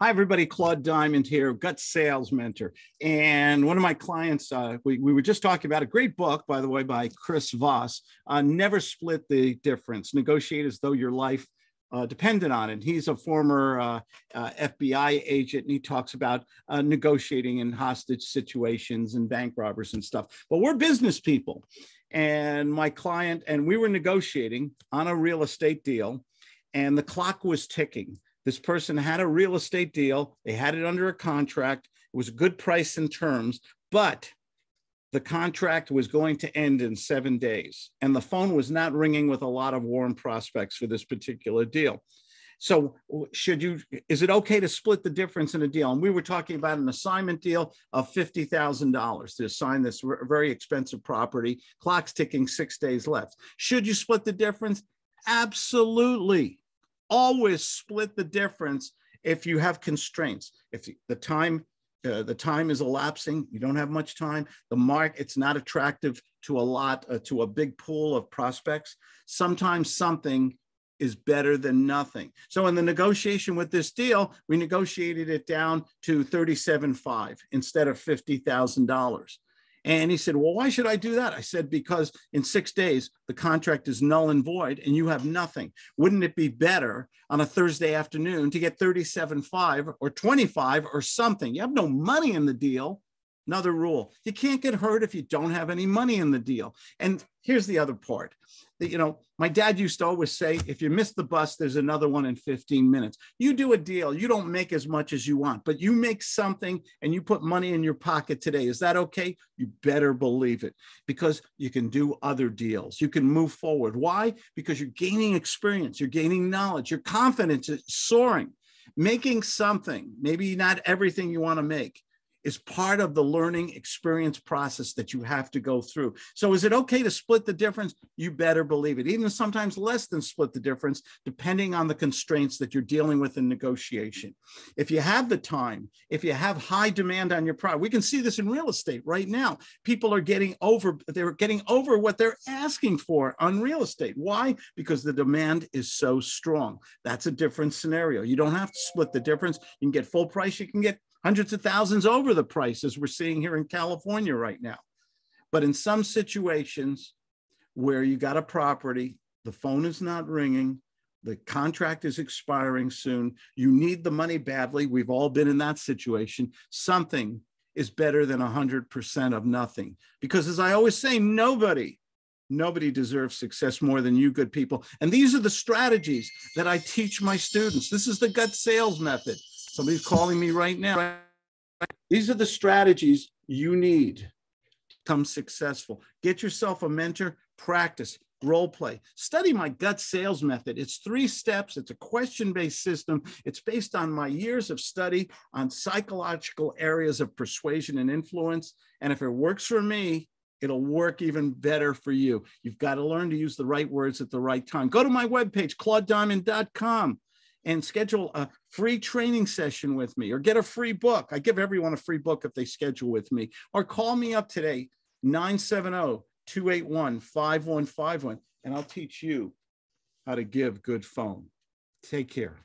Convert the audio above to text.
Hi, everybody. Claude Diamond here, GUTS sales mentor. And one of my clients, uh, we, we were just talking about a great book, by the way, by Chris Voss, uh, Never Split the Difference Negotiate as though your life uh, depended on it. He's a former uh, uh, FBI agent and he talks about uh, negotiating in hostage situations and bank robbers and stuff. But we're business people. And my client, and we were negotiating on a real estate deal, and the clock was ticking this person had a real estate deal, they had it under a contract, it was a good price and terms, but the contract was going to end in seven days. And the phone was not ringing with a lot of warm prospects for this particular deal. So, should you, is it okay to split the difference in a deal? And we were talking about an assignment deal of $50,000 to assign this very expensive property, clock's ticking six days left. Should you split the difference? Absolutely always split the difference if you have constraints. If the time uh, the time is elapsing, you don't have much time. The mark it's not attractive to a lot uh, to a big pool of prospects. Sometimes something is better than nothing. So in the negotiation with this deal, we negotiated it down to 37.5 instead of $50,000. And he said, Well, why should I do that? I said, Because in six days, the contract is null and void and you have nothing. Wouldn't it be better on a Thursday afternoon to get 37.5 or 25 or something? You have no money in the deal. Another rule you can't get hurt if you don't have any money in the deal. And here's the other part that, you know, my dad used to always say, if you miss the bus, there's another one in 15 minutes. You do a deal, you don't make as much as you want, but you make something and you put money in your pocket today. Is that okay? You better believe it because you can do other deals. You can move forward. Why? Because you're gaining experience, you're gaining knowledge, your confidence is soaring. Making something, maybe not everything you want to make, is part of the learning experience process that you have to go through. So, is it okay to split the difference? You better believe it, even sometimes less than split the difference, depending on the constraints that you're dealing with in negotiation. If you have the time, if you have high demand on your product, we can see this in real estate right now. People are getting over, they're getting over what they're asking for on real estate. Why? Because the demand is so strong. That's a different scenario. You don't have to split the difference. You can get full price, you can get hundreds of thousands over the prices we're seeing here in California right now. But in some situations where you got a property, the phone is not ringing, the contract is expiring soon, you need the money badly. We've all been in that situation. Something is better than 100% of nothing. Because as I always say, nobody, nobody deserves success more than you good people. And these are the strategies that I teach my students. This is the GUTS sales method. Somebody's calling me right now. These are the strategies you need to become successful. Get yourself a mentor, practice, role play. Study my GUTS sales method. It's three steps, it's a question based system. It's based on my years of study on psychological areas of persuasion and influence. And if it works for me, it'll work even better for you. You've got to learn to use the right words at the right time. Go to my webpage, claudediamond.com and schedule a free training session with me or get a free book. I give everyone a free book if they schedule with me or call me up today, 970 281 5151, and I'll teach you how to give good phone. Take care.